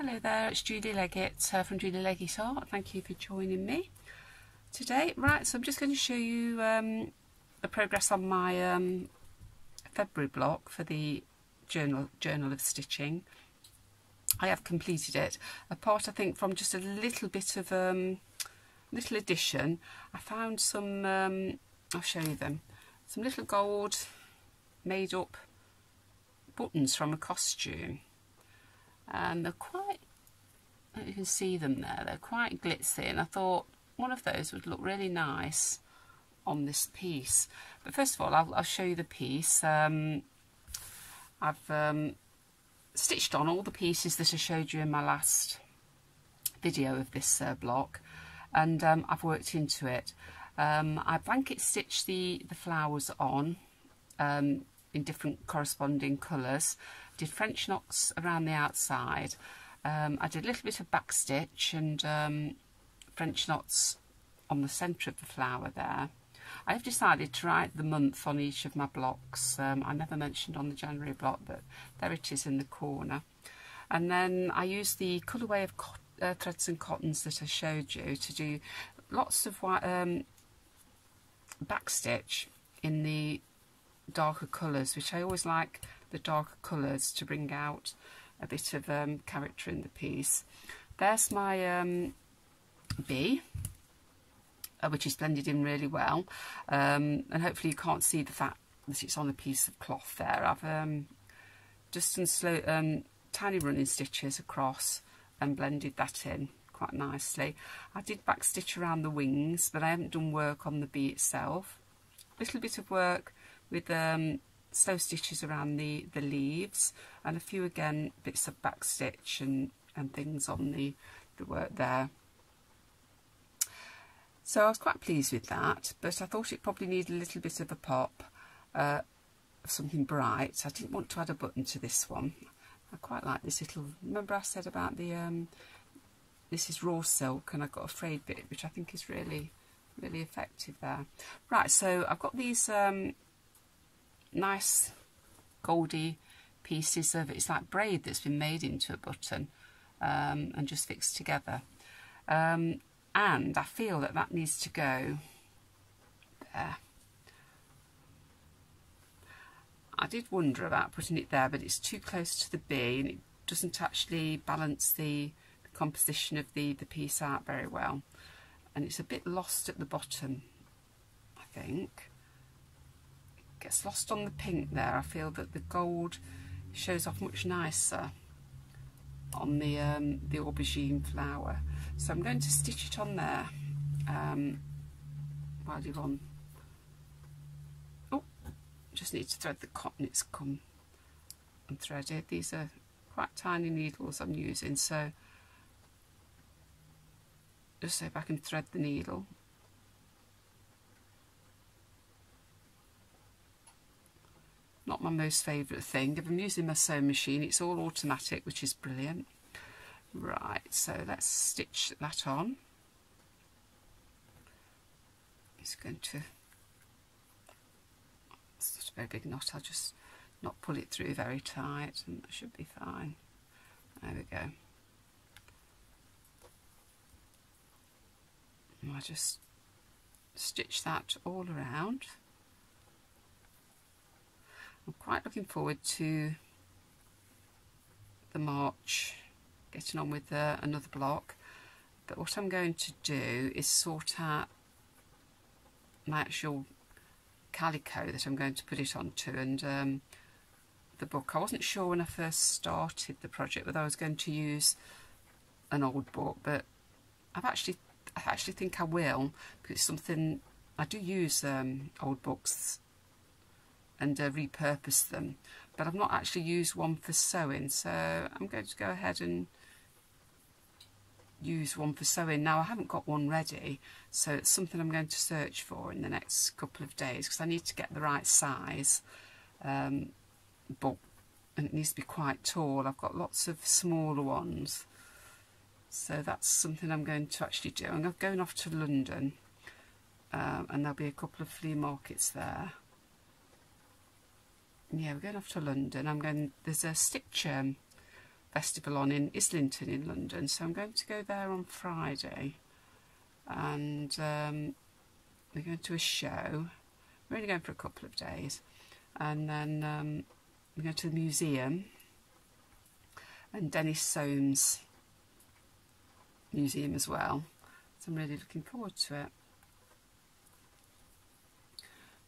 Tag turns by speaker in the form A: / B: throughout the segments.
A: Hello there, it's Julie Leggett uh, from Julie Leggett Art. Thank you for joining me today. Right, so I'm just going to show you um, the progress on my um, February block for the journal Journal of Stitching. I have completed it, apart I think from just a little bit of um, little addition. I found some, um, I'll show you them, some little gold made up buttons from a costume and they're quite you can see them there they're quite glitzy and I thought one of those would look really nice on this piece. But first of all I'll, I'll show you the piece. Um, I've um, stitched on all the pieces that I showed you in my last video of this uh, block and um, I've worked into it. Um, I blanket stitched the the flowers on um, in different corresponding colours. Did French knots around the outside. Um, I did a little bit of back stitch and um, French knots on the centre of the flower there. I have decided to write the month on each of my blocks. Um, I never mentioned on the January block, but there it is in the corner. And then I used the colourway of uh, threads and cottons that I showed you to do lots of um, back stitch in the darker colours, which I always like the darker colours to bring out a bit of um, character in the piece. There's my um, bee, uh, which is blended in really well. Um, and hopefully you can't see the fact that it's on a piece of cloth there. I've um, just done slow, um, tiny running stitches across and blended that in quite nicely. I did back stitch around the wings, but I haven't done work on the bee itself. A little bit of work with um, slow stitches around the, the leaves and a few again bits of back stitch and, and things on the, the work there. So I was quite pleased with that, but I thought it probably needed a little bit of a pop uh, of something bright. I didn't want to add a button to this one. I quite like this little, remember I said about the, um, this is raw silk and I've got a frayed bit, which I think is really, really effective there. Right, so I've got these um, nice goldy pieces of it's like braid that's been made into a button um, and just fixed together. Um, and I feel that that needs to go there. I did wonder about putting it there but it's too close to the bee and it doesn't actually balance the, the composition of the, the piece out very well. And it's a bit lost at the bottom I think gets lost on the pink there. I feel that the gold shows off much nicer on the um, the aubergine flower. So I'm going to stitch it on there um, while you're on. Oh, just need to thread the cotton. It's come unthreaded. These are quite tiny needles I'm using, so just see if I can thread the needle not my most favourite thing. If I'm using my sewing machine, it's all automatic, which is brilliant. Right, so let's stitch that on. It's going to, it's not a very big knot, I'll just not pull it through very tight and that should be fine. There we go. I'll just stitch that all around. I'm quite looking forward to the March, getting on with uh, another block. But what I'm going to do is sort out my actual calico that I'm going to put it onto and um, the book. I wasn't sure when I first started the project whether I was going to use an old book, but I've actually I actually think I will because it's something I do use um, old books and uh, repurpose them. But I've not actually used one for sewing so I'm going to go ahead and use one for sewing. Now I haven't got one ready so it's something I'm going to search for in the next couple of days because I need to get the right size um, but and it needs to be quite tall. I've got lots of smaller ones. So that's something I'm going to actually do. I'm going off to London um, and there'll be a couple of flea markets there yeah, we're going off to London. I'm going. There's a stitch um, festival on in Islington in London, so I'm going to go there on Friday, and um, we're going to a show. We're only going for a couple of days, and then um, we're going to the museum and Denis Soames Museum as well. So I'm really looking forward to it.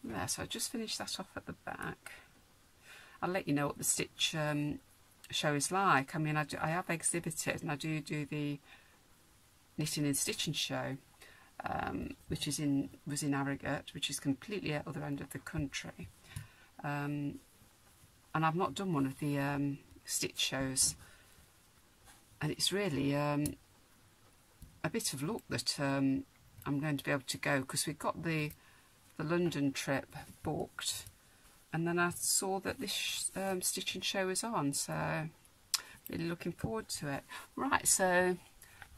A: There, so I just finished that off at the back. I'll let you know what the stitch um, show is like. I mean, I, do, I have exhibited and I do do the knitting and stitching show, um, which is in was in Harrogate, which is completely at the other end of the country. Um, and I've not done one of the um, stitch shows, and it's really um, a bit of luck that um, I'm going to be able to go because we've got the the London trip booked and then I saw that this um, stitching show is on so really looking forward to it. Right so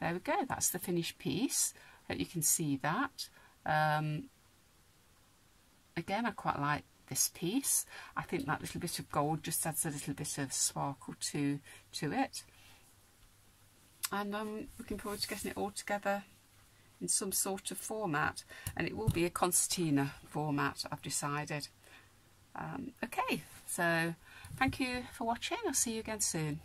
A: there we go that's the finished piece. Hope you can see that. Um, again I quite like this piece. I think that little bit of gold just adds a little bit of sparkle to to it. And I'm looking forward to getting it all together in some sort of format. And it will be a concertina format I've decided. Um, okay, so thank you for watching. I'll see you again soon.